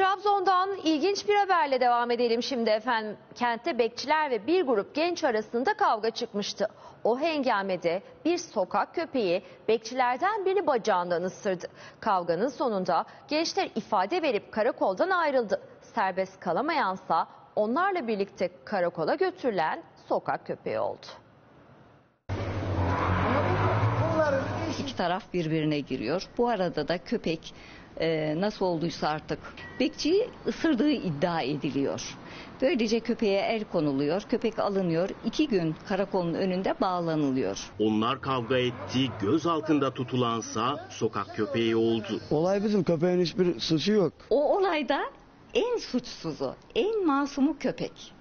Trabzon'dan ilginç bir haberle devam edelim şimdi efendim. Kentte bekçiler ve bir grup genç arasında kavga çıkmıştı. O hengamede bir sokak köpeği bekçilerden biri bacağından ısırdı. Kavganın sonunda gençler ifade verip karakoldan ayrıldı. Serbest kalamayansa onlarla birlikte karakola götürülen sokak köpeği oldu. İki taraf birbirine giriyor. Bu arada da köpek e, nasıl olduysa artık bekçiyi ısırdığı iddia ediliyor. Böylece köpeğe el konuluyor, köpek alınıyor, iki gün karakolun önünde bağlanılıyor. Onlar kavga etti, göz altında tutulansa sokak köpeği oldu. Olay bizim köpeğin hiçbir suçu yok. O olayda en suçsuzu, en masumu köpek.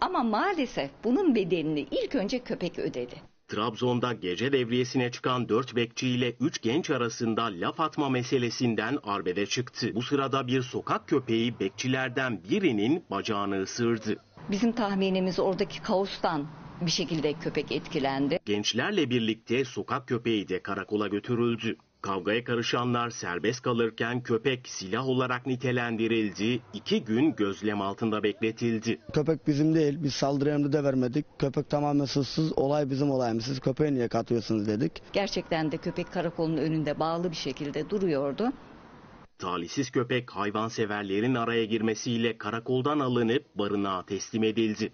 Ama maalesef bunun bedelini ilk önce köpek ödedi. Trabzon'da gece devriyesine çıkan 4 bekçi ile 3 genç arasında laf atma meselesinden arbede çıktı. Bu sırada bir sokak köpeği bekçilerden birinin bacağını ısırdı. Bizim tahminimiz oradaki kaostan bir şekilde köpek etkilendi. Gençlerle birlikte sokak köpeği de karakola götürüldü. Kavgaya karışanlar serbest kalırken köpek silah olarak nitelendirildi. İki gün gözlem altında bekletildi. Köpek bizim değil. Biz saldırı emri de vermedik. Köpek tamamen suçsuz. Olay bizim olayımız. Siz köpeği niye katıyorsunuz dedik. Gerçekten de köpek karakolun önünde bağlı bir şekilde duruyordu. Talihsiz köpek hayvanseverlerin araya girmesiyle karakoldan alınıp barınağa teslim edildi.